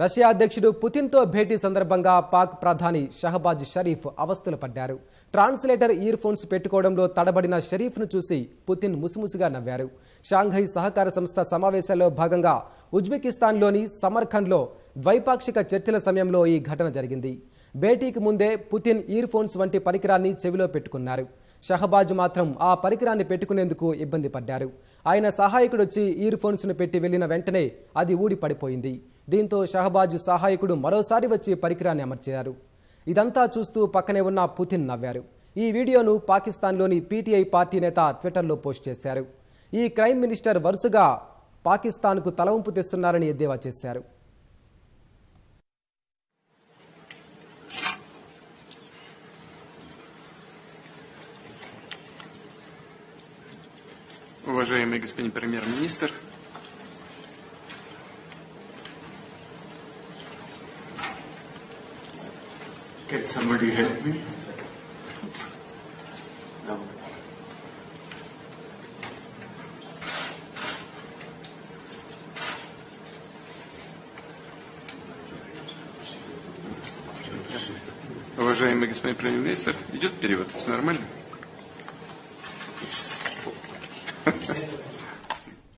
Russia అధ్యక్షుడు పుతిన్తో భేటీ సందర్భంగా పాక్ ప్రధాని షహబాజ్ షరీఫ్ అవస్థలు పడ్డారు. ట్రాన్స్లేటర్ ఇయర్ ఫోన్స్ పెట్టుకోవడంలో తడబడిన షరీఫ్ను చూసి పుతిన్ ముసిముసిగా నవ్వారు. షాంఘై సహకార సంస్థ సమావేశాల్లో భాగంగా ఉజ్బెకిస్తాన్లోని సమర్ఖండ్లో ద్వైపాక్షిక చర్చల సమయంలో ఈ ఘటన జరిగింది. భేటీకి ముందే పుతిన్ ఇయర్ ఫోన్స్ వంటి పరికరాన్ని చెవిలో పెట్టుకున్నారు. షహబాజ్ మాత్రం ఆ పరికరాన్ని పెట్టుకునేందుకు ఇబ్బంది పడ్డారు. ఆయన సహాయకుడొచ్చి ఇయర్ ఫోన్స్ను పెట్టి వెళ్ళిన వెంటనే అది ఊడి పడిపోయింది దీంతో షహబాజ్ సహాయకుడు మరోసారి వచ్చి పరికరాన్ని అమర్చారు ఇదంతా చూస్తూ పక్కనే ఉన్న పుతిన్ నవ్వారు ఈ వీడియోను పాకిస్తాన్లోని పీటీఐ పార్టీ నేత ట్విట్టర్లో పోస్ట్ చేశారు ఈ క్రైమ్ మినిస్టర్ వరుసగా పాకిస్తాన్కు తలవంపు తెస్తున్నారని ఎద్దేవా చేశారు Уважаемый господин премьер-министр, Can somebody help me? No. уважаемый господин премьер-министр, идет перевод, все нормально? Yes.